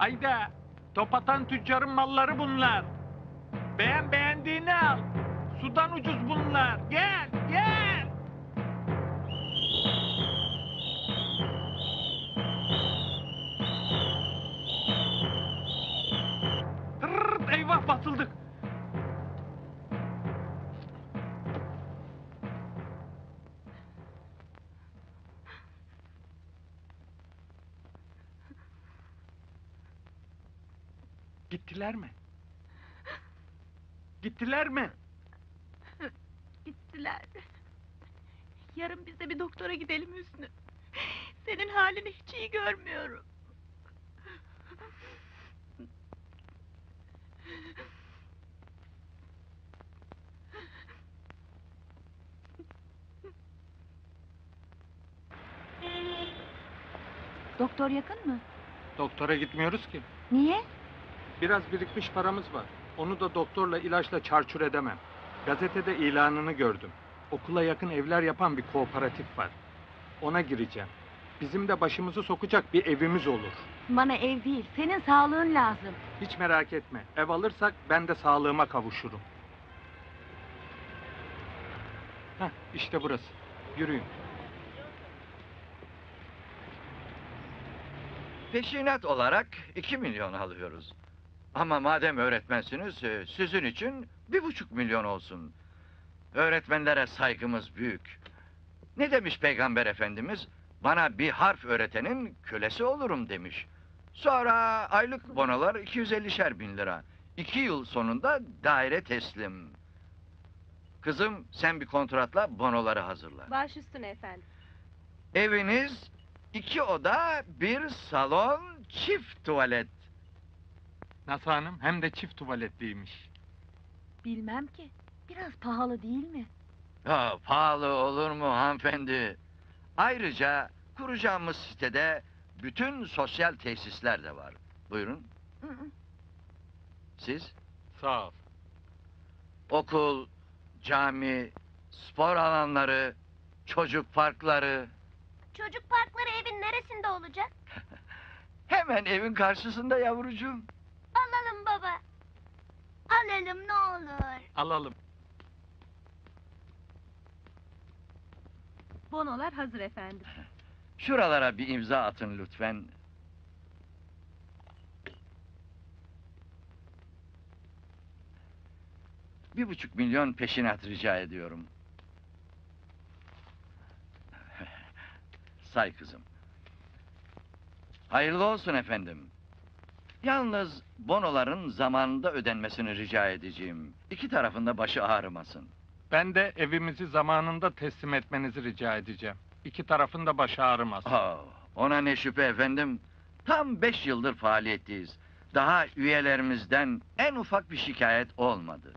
Hayda. Top atan tüccarın malları bunlar. Beğen beğendiğini al. Sudan ucuz bunlar. Gel. Gittiler mi? Gittiler mi? Gittiler. Yarın biz de bir doktora gidelim Hüsnü. Senin halini hiç iyi görmüyorum. Doktor yakın mı? Doktora gitmiyoruz ki. Niye? Biraz birikmiş paramız var. Onu da doktorla ilaçla çarçur edemem. Gazetede ilanını gördüm. Okula yakın evler yapan bir kooperatif var. Ona gireceğim. Bizim de başımızı sokacak bir evimiz olur. Bana ev değil, senin sağlığın lazım. Hiç merak etme. Ev alırsak ben de sağlığıma kavuşurum. Heh, işte burası. Yürüyün. Peşinat olarak 2 milyon alıyoruz. Ama madem öğretmensiniz, e, sizin için bir buçuk milyon olsun. Öğretmenlere saygımız büyük. Ne demiş Peygamber Efendimiz? Bana bir harf öğretenin kölesi olurum demiş. Sonra aylık bonolar 250'şer bin lira. İki yıl sonunda daire teslim. Kızım sen bir kontratla bonoları hazırla. Baş üstüne efendim. Eviniz iki oda, bir salon, çift tuvalet. Nasıl hanım? Hem de çift tuvaletliymiş. Bilmem ki. Biraz pahalı değil mi? Ya pahalı olur mu hanımefendi? Ayrıca kuracağımız sitede bütün sosyal tesisler de var. Buyurun, Hı hı. siz? Sağ ol. Okul, cami, spor alanları, çocuk parkları. Çocuk parkları evin neresinde olacak? Hemen evin karşısında yavrucuğum. Alalım baba. Alalım ne olur. Alalım. Bonolar hazır efendim. Şuralara bir imza atın lütfen. Bir buçuk milyon peşinat rica ediyorum. Say kızım. Hayırlı olsun efendim. Yalnız bonoların zamanında ödenmesini rica edeceğim. İki tarafında başı ağrımasın. Ben de evimizi zamanında teslim etmenizi rica edeceğim. İki tarafın da başı ağrımaz. Aa, ona ne şüphe efendim. Tam beş yıldır faaliyetteyiz. Daha üyelerimizden en ufak bir şikayet olmadı.